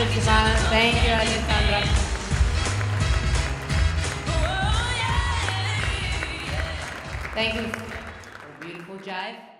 Ma- Thank you, Alessandra. Thank you for a beautiful jive.